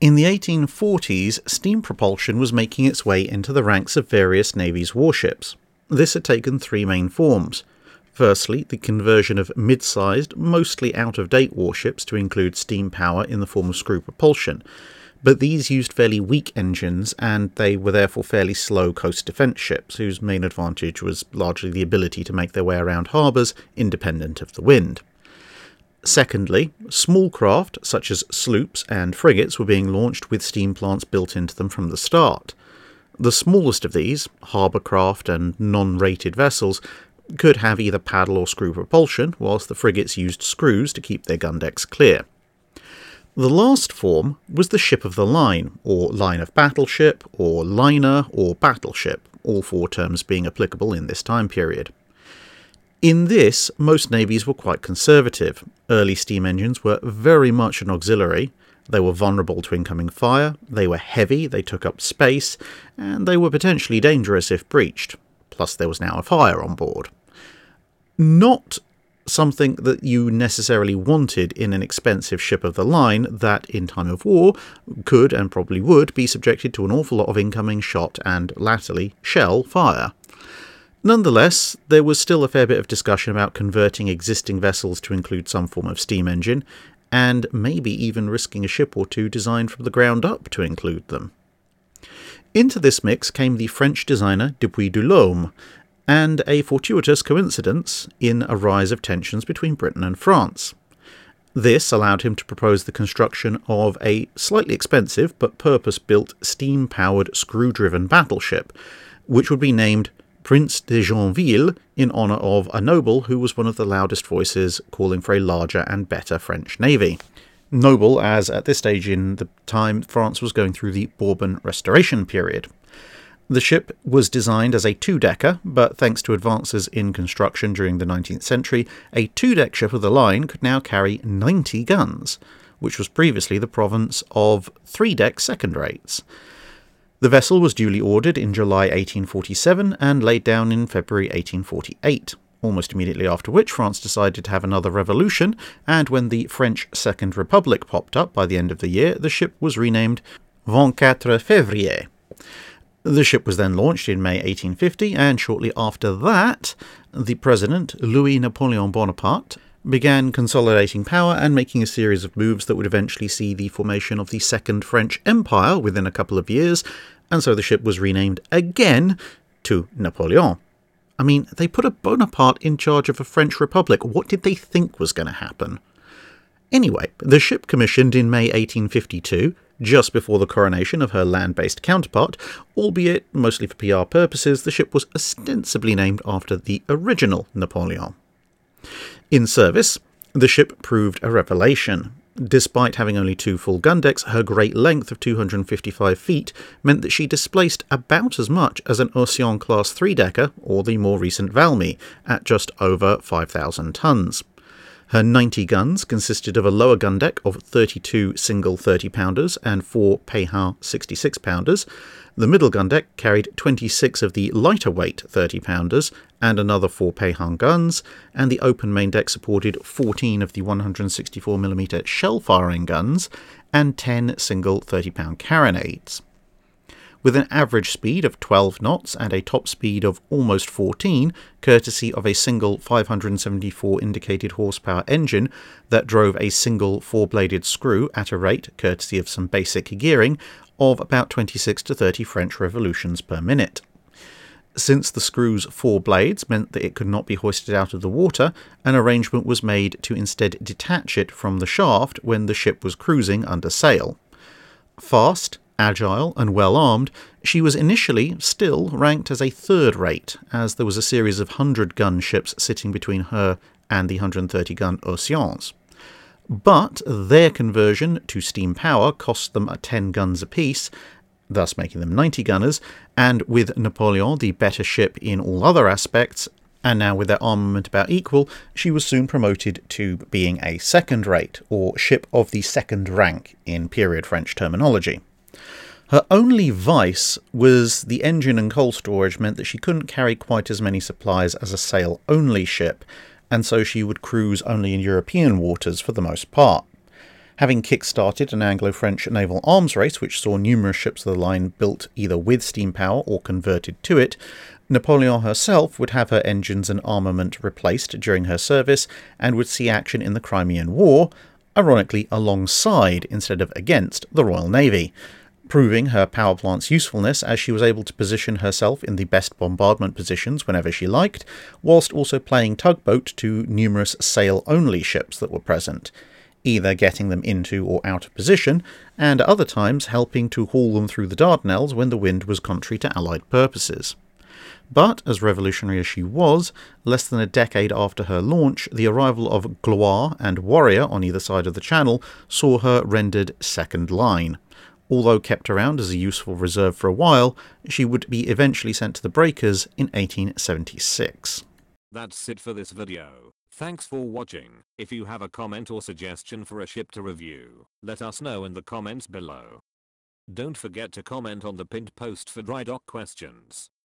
In the 1840s, steam propulsion was making its way into the ranks of various navies' warships. This had taken three main forms. Firstly, the conversion of mid sized, mostly out of date warships to include steam power in the form of screw propulsion, but these used fairly weak engines and they were therefore fairly slow coast defence ships, whose main advantage was largely the ability to make their way around harbours independent of the wind. Secondly, small craft such as sloops and frigates were being launched with steam plants built into them from the start. The smallest of these, harbour craft and non rated vessels, could have either paddle or screw propulsion, whilst the frigates used screws to keep their gun decks clear. The last form was the ship of the line, or line of battleship, or liner, or battleship, all four terms being applicable in this time period. In this, most navies were quite conservative. Early steam engines were very much an auxiliary. They were vulnerable to incoming fire, they were heavy, they took up space, and they were potentially dangerous if breached. Plus, there was now a fire on board. Not something that you necessarily wanted in an expensive ship of the line that, in time of war, could and probably would be subjected to an awful lot of incoming shot and, latterly, shell fire. Nonetheless, there was still a fair bit of discussion about converting existing vessels to include some form of steam engine, and maybe even risking a ship or two designed from the ground up to include them. Into this mix came the French designer Dupuy de Lôme, and a fortuitous coincidence in a rise of tensions between Britain and France. This allowed him to propose the construction of a slightly expensive but purpose built steam powered screw driven battleship, which would be named Prince de Joinville in honour of a noble who was one of the loudest voices calling for a larger and better French navy. Noble, as at this stage in the time France was going through the Bourbon Restoration period. The ship was designed as a two decker, but thanks to advances in construction during the 19th century, a two deck ship of the line could now carry 90 guns, which was previously the province of three deck second rates. The vessel was duly ordered in July 1847 and laid down in February 1848 almost immediately after which France decided to have another revolution, and when the French Second Republic popped up by the end of the year, the ship was renamed 24 Février. The ship was then launched in May 1850, and shortly after that, the president, Louis Napoleon Bonaparte, began consolidating power and making a series of moves that would eventually see the formation of the Second French Empire within a couple of years, and so the ship was renamed again to Napoleon. I mean, they put a Bonaparte in charge of a French Republic. What did they think was going to happen? Anyway, the ship commissioned in May 1852 just before the coronation of her land based counterpart, albeit mostly for PR purposes, the ship was ostensibly named after the original Napoleon. In service, the ship proved a revelation. Despite having only two full gun decks, her great length of 255 feet meant that she displaced about as much as an Océan class three decker or the more recent Valmy at just over 5,000 tons. Her 90 guns consisted of a lower gun deck of 32 single 30 pounders and 4 Paixhans 66 pounders. The middle gun deck carried 26 of the lighter weight 30 pounders and another 4 Paixhans guns, and the open main deck supported 14 of the 164mm shell firing guns and 10 single 30 pound carronades. With an average speed of 12 knots and a top speed of almost 14, courtesy of a single 574 indicated horsepower engine that drove a single four bladed screw at a rate, courtesy of some basic gearing, of about 26 to 30 French revolutions per minute. Since the screw's four blades meant that it could not be hoisted out of the water, an arrangement was made to instead detach it from the shaft when the ship was cruising under sail. Fast, agile, and well armed, she was initially still ranked as a third rate, as there was a series of 100 gun ships sitting between her and the 130 gun Océans. But their conversion to steam power cost them 10 guns apiece, thus making them 90 gunners, and with Napoleon the better ship in all other aspects, and now with their armament about equal, she was soon promoted to being a second rate, or ship of the second rank in period French terminology. Her only vice was the engine and coal storage meant that she couldn't carry quite as many supplies as a sail only ship, and so she would cruise only in European waters for the most part. Having kick-started an Anglo-French naval arms race which saw numerous ships of the line built either with steam power or converted to it, Napoleon herself would have her engines and armament replaced during her service and would see action in the Crimean War, ironically alongside instead of against the Royal Navy, proving her power plant's usefulness as she was able to position herself in the best bombardment positions whenever she liked, whilst also playing tugboat to numerous sail only ships that were present, either getting them into or out of position, and at other times helping to haul them through the Dardanelles when the wind was contrary to Allied purposes. But, as revolutionary as she was, less than a decade after her launch, the arrival of Gloire and Warrior on either side of the channel saw her rendered second line. Although kept around as a useful reserve for a while, she would be eventually sent to the breakers in 1876. That's it for this video. Thanks for watching. If you have a comment or suggestion for a ship to review, let us know in the comments below. Don't forget to comment on the pinned post for dry dock questions.